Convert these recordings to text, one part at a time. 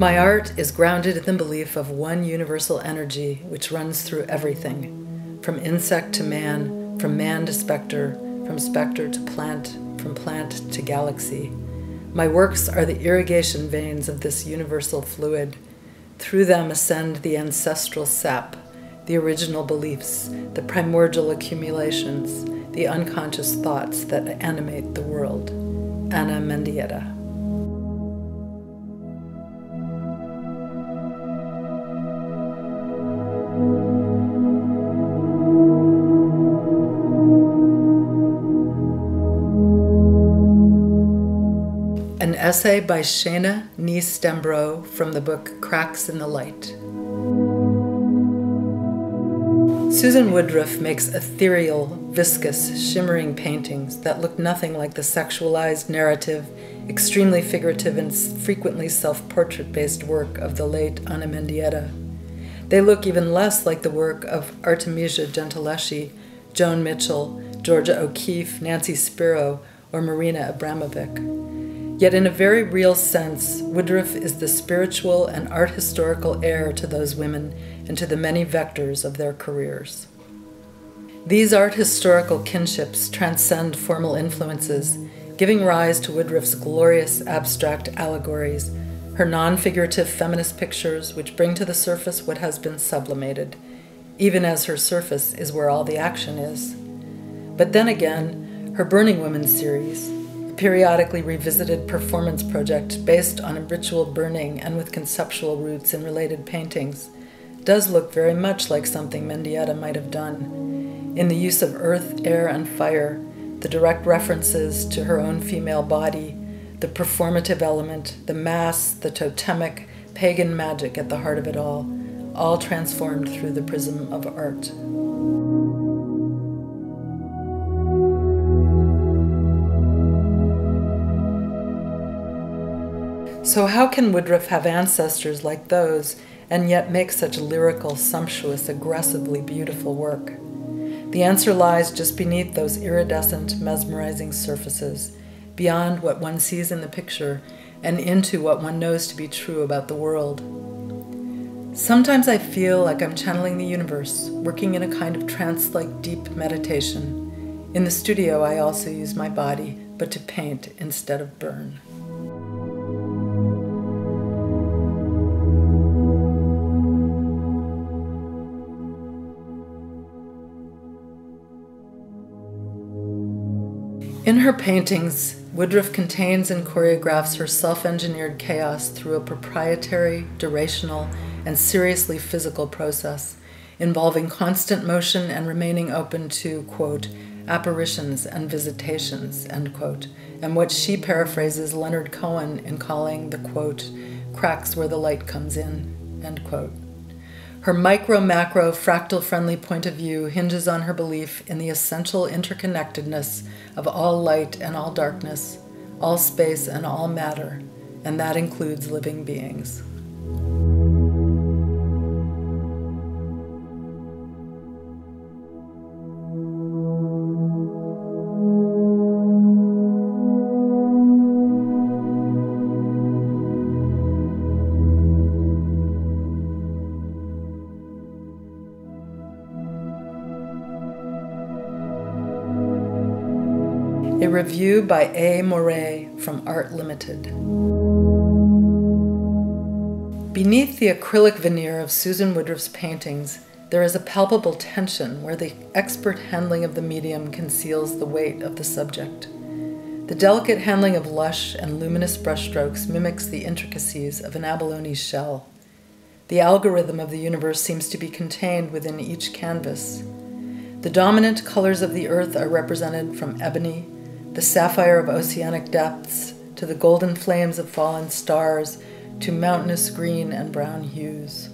My art is grounded in the belief of one universal energy which runs through everything, from insect to man, from man to specter, from specter to plant, from plant to galaxy. My works are the irrigation veins of this universal fluid. Through them ascend the ancestral sap, the original beliefs, the primordial accumulations, the unconscious thoughts that animate the world. Ana Mendieta. An essay by Shana Nys Dambrot from the book Cracks in the Light. Suzan Woodruff makes ethereal, viscous, shimmering paintings that look nothing like the sexualized narrative, extremely figurative, and frequently self portrait based work of the late Ana Mendieta. They look even less like the work of Artemisia Gentileschi, Joan Mitchell, Georgia O'Keeffe, Nancy Spero, or Marina Abramovic. Yet, in a very real sense, Woodruff is the spiritual and art historical heir to those women and to the many vectors of their careers. These art historical kinships transcend formal influences, giving rise to Woodruff's glorious abstract allegories, her non figurative feminist pictures, which bring to the surface what has been sublimated, even as her surface is where all the action is. But then again, her Burning Women series, periodically revisited performance project based on a ritual burning and with conceptual roots in related paintings, does look very much like something Mendieta might have done. In the use of earth, air, and fire, the direct references to her own female body, the performative element, the mass, the totemic, pagan magic at the heart of it all, all transformed through the prism of art. So, how can Woodruff have ancestors like those and yet make such lyrical, sumptuous, aggressively beautiful work? The answer lies just beneath those iridescent, mesmerizing surfaces, beyond what one sees in the picture and into what one knows to be true about the world. Sometimes I feel like I'm channeling the universe, working in a kind of trance like deep meditation. In the studio, I also use my body, but to paint instead of burn. In her paintings, Woodruff contains and choreographs her self engineered chaos through a proprietary, durational, and seriously physical process involving constant motion and remaining open to, quote, apparitions and visitations, end quote, and what she paraphrases Leonard Cohen in calling the, quote, cracks where the light comes in, end quote. Her micro macro fractal friendly point of view hinges on her belief in the essential interconnectedness of all light and all darkness, all space and all matter, and that includes living beings. A review by A. Moret from Art Limited. Beneath the acrylic veneer of Suzan Woodruff's paintings, there is a palpable tension where the expert handling of the medium conceals the weight of the subject. The delicate handling of lush and luminous brushstrokes mimics the intricacies of an abalone shell. The algorithm of the universe seems to be contained within each canvas. The dominant colors of the earth are represented from ebony, the sapphire of oceanic depths, to the golden flames of fallen stars, to mountainous green and brown hues.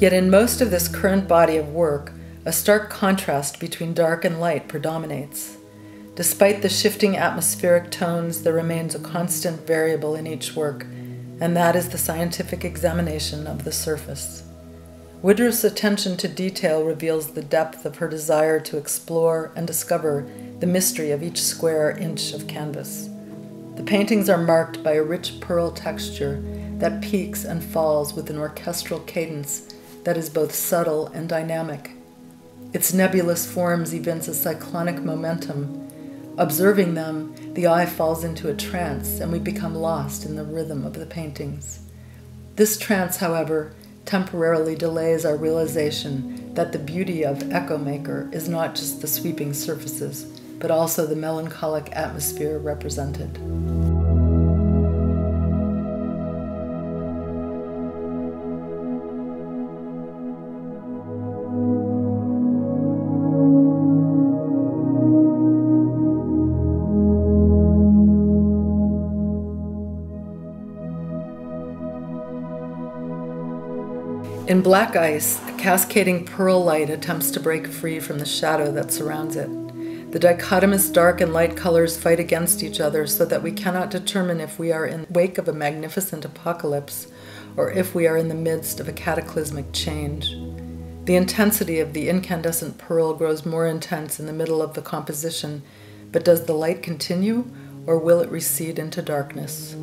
Yet in most of this current body of work, a stark contrast between dark and light predominates. Despite the shifting atmospheric tones, there remains a constant variable in each work and that is the scientific examination of the surface. Woodruff's attention to detail reveals the depth of her desire to explore and discover the mystery of each square inch of canvas. The paintings are marked by a rich pearl texture that peaks and falls with an orchestral cadence that is both subtle and dynamic. Its nebulous forms evince a cyclonic momentum. Observing them, the eye falls into a trance and we become lost in the rhythm of the paintings. This trance, however, temporarily delays our realization that the beauty of Echo Maker is not just the sweeping surfaces, but also the melancholic atmosphere represented. In black ice, a cascading pearl light attempts to break free from the shadow that surrounds it. The dichotomous dark and light colors fight against each other so that we cannot determine if we are in the wake of a magnificent apocalypse or if we are in the midst of a cataclysmic change. The intensity of the incandescent pearl grows more intense in the middle of the composition, but does the light continue or will it recede into darkness?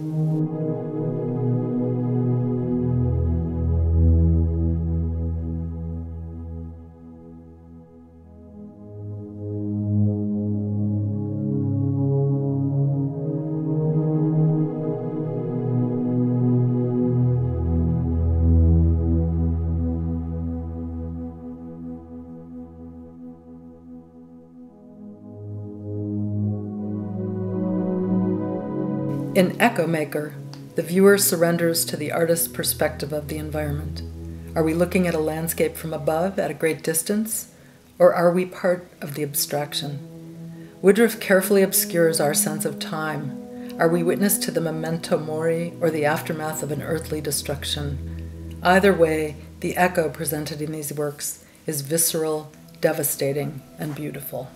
In Echo Maker, the viewer surrenders to the artist's perspective of the environment. Are we looking at a landscape from above at a great distance, or are we part of the abstraction? Woodruff carefully obscures our sense of time. Are we witness to the memento mori or the aftermath of an earthly destruction? Either way, the echo presented in these works is visceral, devastating, and beautiful.